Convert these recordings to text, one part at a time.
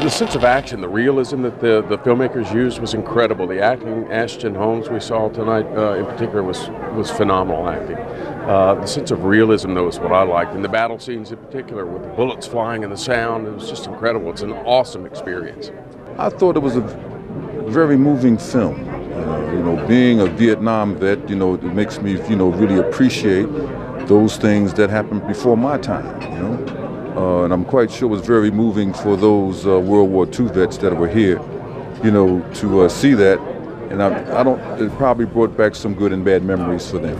the sense of action, the realism that the, the filmmakers used was incredible. The acting, Ashton Holmes we saw tonight uh, in particular was was phenomenal acting. Uh, the sense of realism, though, is what I liked, and the battle scenes in particular, with the bullets flying and the sound, it was just incredible. It's an awesome experience. I thought it was a very moving film. Uh, you know, being a Vietnam vet, you know, it makes me, you know, really appreciate those things that happened before my time. You know. Uh, and I'm quite sure it was very moving for those uh, World War II vets that were here, you know, to uh, see that. And I, I, don't, it probably brought back some good and bad memories for them.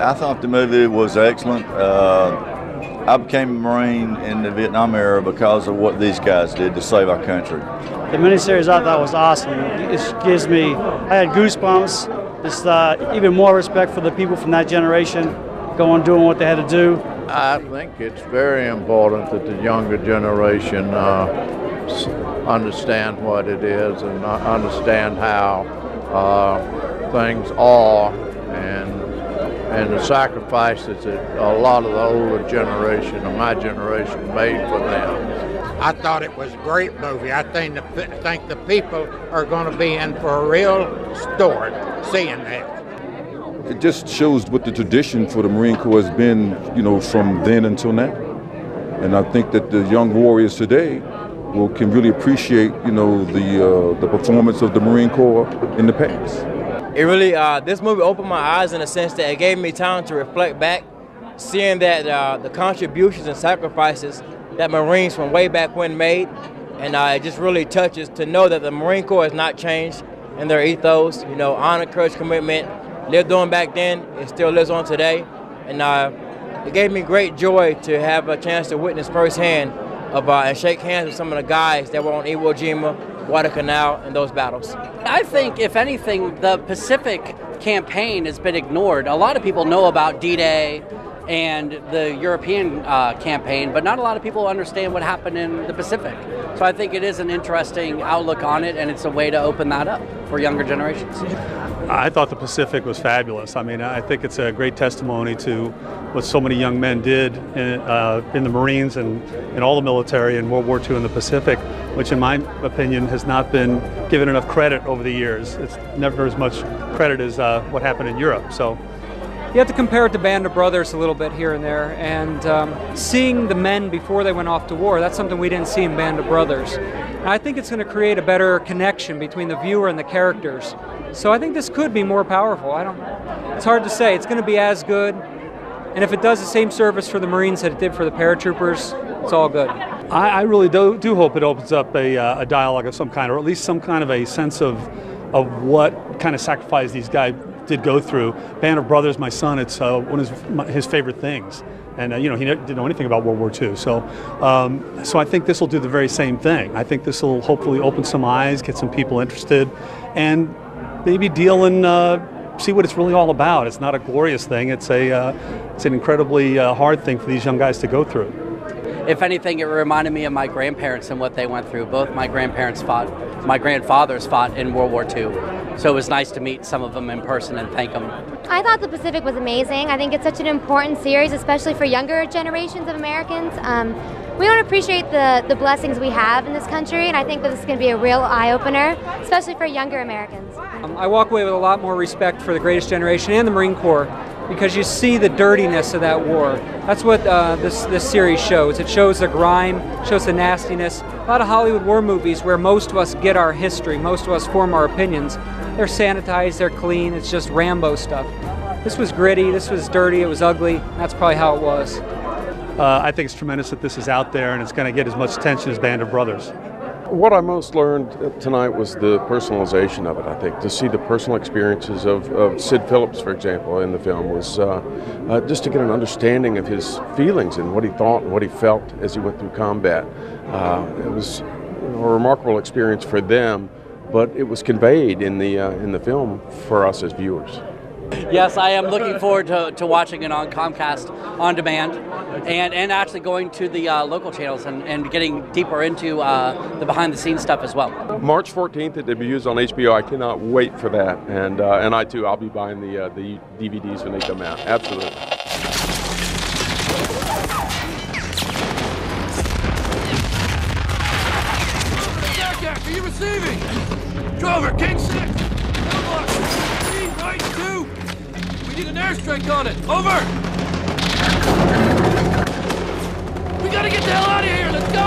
I thought the movie was excellent. Uh, I became a Marine in the Vietnam era because of what these guys did to save our country. The miniseries I thought was awesome. It gives me, I had goosebumps. Just uh, even more respect for the people from that generation going doing what they had to do. I think it's very important that the younger generation uh, understand what it is and understand how uh, things are and and the sacrifices that a lot of the older generation of my generation made for them. I thought it was a great movie. I think the, think the people are going to be in for a real story seeing that it just shows what the tradition for the Marine Corps has been, you know, from then until now. And I think that the young warriors today will can really appreciate, you know, the uh, the performance of the Marine Corps in the past. It really, uh, this movie opened my eyes in a sense that it gave me time to reflect back, seeing that uh, the contributions and sacrifices that Marines from way back when made, and uh, it just really touches to know that the Marine Corps has not changed in their ethos. You know, honor, courage, commitment lived on back then, it still lives on today. And uh, it gave me great joy to have a chance to witness firsthand of, uh, and shake hands with some of the guys that were on Iwo Jima, Guadalcanal, and those battles. I think, if anything, the Pacific campaign has been ignored. A lot of people know about D Day and the European uh, campaign, but not a lot of people understand what happened in the Pacific. So I think it is an interesting outlook on it, and it's a way to open that up for younger generations. I thought the Pacific was fabulous. I mean, I think it's a great testimony to what so many young men did in, uh, in the Marines and in all the military in World War II in the Pacific, which, in my opinion, has not been given enough credit over the years. It's never as much credit as uh, what happened in Europe. So. You have to compare it to Band of Brothers a little bit here and there, and um, seeing the men before they went off to war, that's something we didn't see in Band of Brothers. And I think it's going to create a better connection between the viewer and the characters. So I think this could be more powerful. I don't. It's hard to say. It's going to be as good, and if it does the same service for the Marines that it did for the paratroopers, it's all good. I, I really do, do hope it opens up a, uh, a dialogue of some kind, or at least some kind of a sense of of what kind of sacrifice these guys did go through. Band of Brothers, my son, it's uh, one of his, his favorite things and uh, you know he didn't know anything about World War II. So, um, so I think this will do the very same thing. I think this will hopefully open some eyes, get some people interested, and maybe deal and uh, see what it's really all about. It's not a glorious thing. It's a uh, it's an incredibly uh, hard thing for these young guys to go through. If anything, it reminded me of my grandparents and what they went through. Both my grandparents fought, my grandfathers fought in World War II. So it was nice to meet some of them in person and thank them. I thought The Pacific was amazing. I think it's such an important series, especially for younger generations of Americans. Um, we don't appreciate the, the blessings we have in this country, and I think this is going to be a real eye opener, especially for younger Americans. Um, I walk away with a lot more respect for the greatest generation and the Marine Corps because you see the dirtiness of that war. That's what uh, this, this series shows. It shows the grime, shows the nastiness. A lot of Hollywood war movies where most of us get our history, most of us form our opinions, they're sanitized, they're clean, it's just Rambo stuff. This was gritty, this was dirty, it was ugly. That's probably how it was. Uh, I think it's tremendous that this is out there and it's going to get as much attention as Band of Brothers. What I most learned tonight was the personalization of it. I think to see the personal experiences of, of Sid Phillips, for example, in the film was uh, uh, just to get an understanding of his feelings and what he thought and what he felt as he went through combat. Uh, it was a remarkable experience for them, but it was conveyed in the uh, in the film for us as viewers. Yes, I am looking forward to, to watching it on Comcast on demand and, and actually going to the uh, local channels and, and getting deeper into uh, the behind the scenes stuff as well. March 14th, it debuts on HBO. I cannot wait for that. And, uh, and I too, I'll be buying the, uh, the DVDs when they come out. Absolutely. Are You receiving. Drover, King 6. 2. We need an airstrike on it. Over. We gotta get the hell out of here. Let's go.